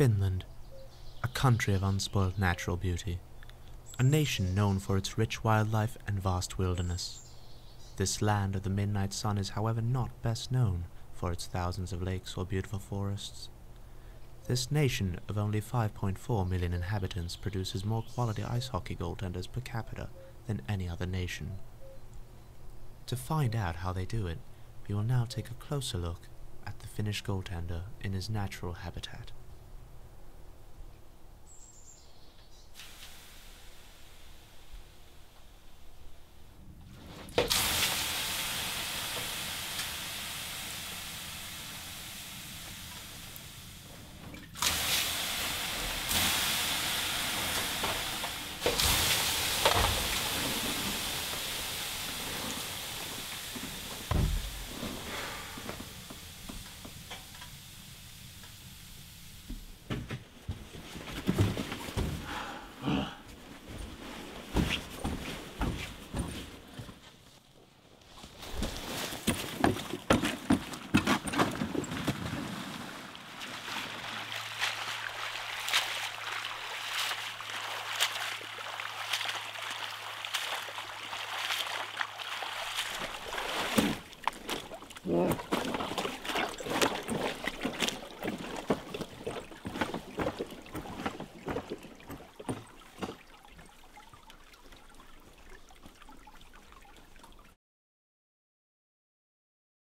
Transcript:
Finland, a country of unspoiled natural beauty, a nation known for its rich wildlife and vast wilderness. This land of the midnight sun is, however, not best known for its thousands of lakes or beautiful forests. This nation of only 5.4 million inhabitants produces more quality ice hockey goaltenders per capita than any other nation. To find out how they do it, we will now take a closer look at the Finnish goaltender in his natural habitat. Yeah.